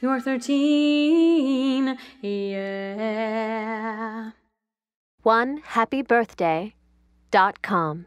You're 13. Yeah. One happy birthday dot com.